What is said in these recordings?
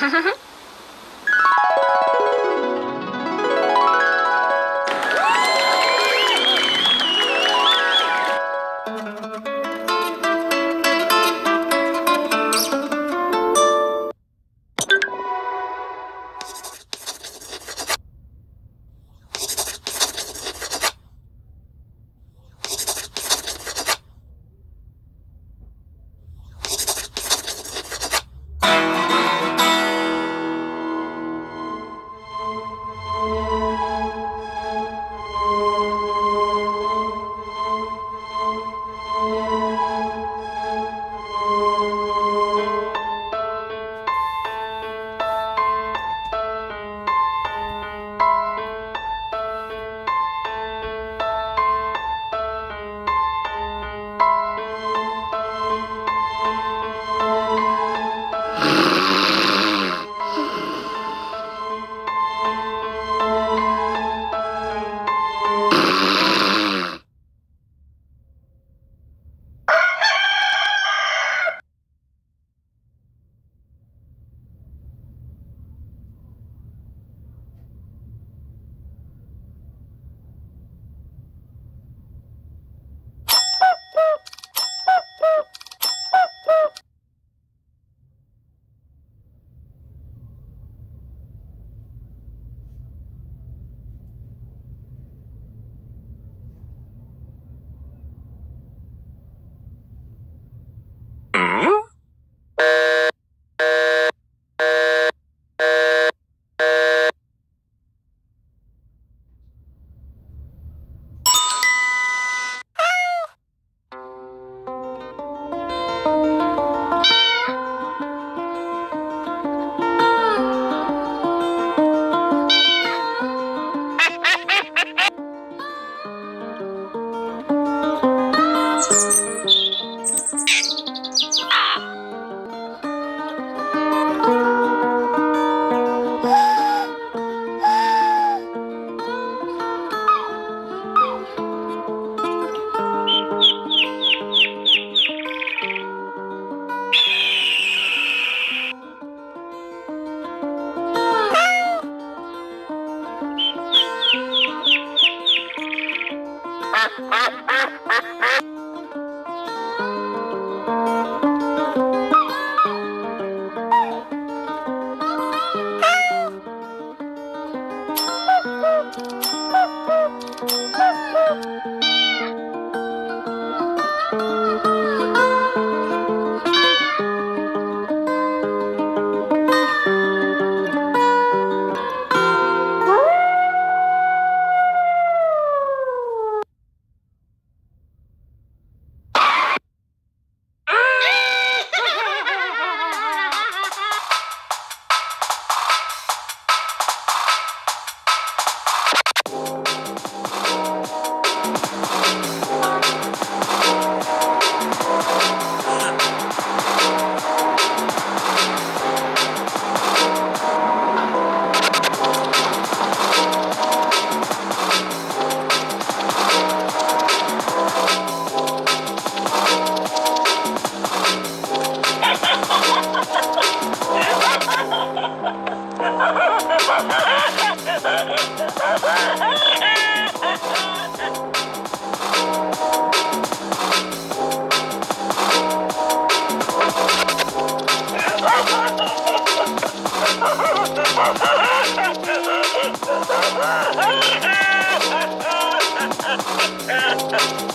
哈哈哈 Ha ha ha!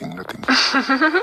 Nothing, nothing,